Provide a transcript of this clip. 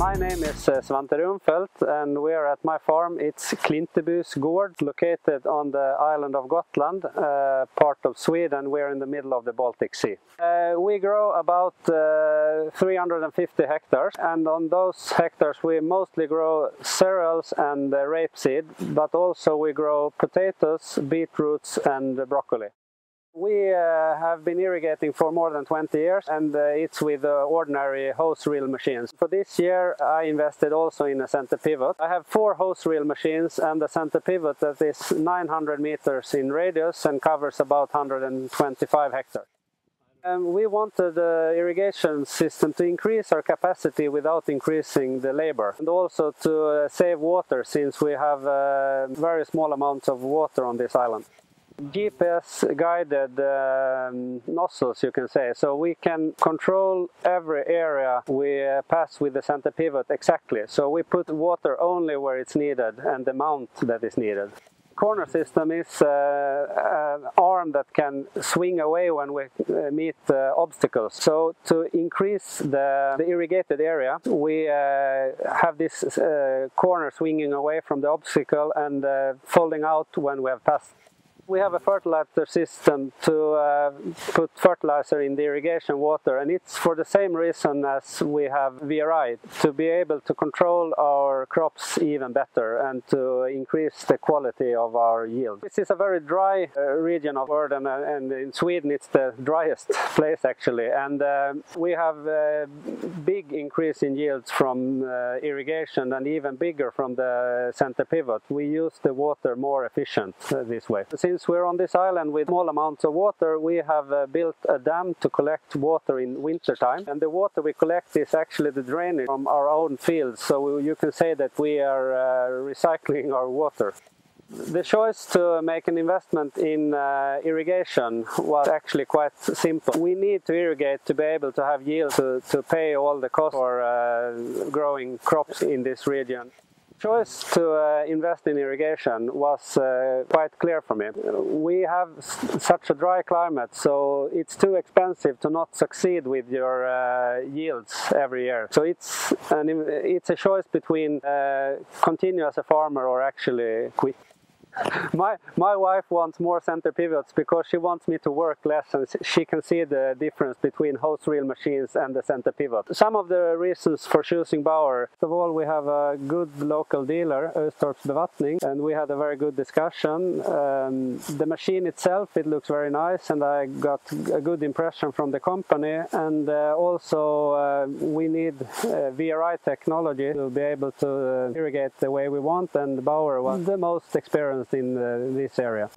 My name is uh, Svante Runefält and we are at my farm. It's Klintebys Gård, located on the island of Gotland, uh, part of Sweden. We're in the middle of the Baltic Sea. Uh, we grow about uh, 350 hectares and on those hectares we mostly grow cereals and uh, rapeseed, but also we grow potatoes, beetroots and broccoli. We uh, have been irrigating for more than 20 years and uh, it's with uh, ordinary hose reel machines. For this year I invested also in a center pivot. I have four hose reel machines and a center pivot that is 900 meters in radius and covers about 125 hectares. We wanted the irrigation system to increase our capacity without increasing the labor and also to uh, save water since we have uh, very small amounts of water on this island. GPS guided um, nozzles you can say. So we can control every area we uh, pass with the center pivot exactly. So we put water only where it's needed and the amount that is needed. Corner system is uh, an arm that can swing away when we uh, meet uh, obstacles. So to increase the, the irrigated area, we uh, have this uh, corner swinging away from the obstacle and uh, folding out when we have passed we have a fertilizer system to uh, put fertilizer in the irrigation water and it's for the same reason as we have VRI to be able to control our crops even better and to increase the quality of our yield. This is a very dry uh, region of world and, uh, in Sweden it's the driest place actually and uh, we have a big increase in yields from uh, irrigation and even bigger from the center pivot. We use the water more efficient uh, this way. Since since we're on this island with small amounts of water, we have uh, built a dam to collect water in winter time. And the water we collect is actually the drainage from our own fields. So you can say that we are uh, recycling our water. The choice to make an investment in uh, irrigation was actually quite simple. We need to irrigate to be able to have yield to, to pay all the costs for uh, growing crops in this region choice to uh, invest in irrigation was uh, quite clear for me. We have such a dry climate, so it's too expensive to not succeed with your uh, yields every year. So it's an, it's a choice between uh, continue as a farmer or actually quit my my wife wants more center pivots because she wants me to work less and she can see the difference between hose reel machines and the center pivot. Some of the reasons for choosing Bauer, first of all we have a good local dealer, Östorps Bevattning, and we had a very good discussion. Um, the machine itself, it looks very nice and I got a good impression from the company and uh, also uh, we need uh, VRI technology to be able to uh, irrigate the way we want and Bauer was the most experienced in this area.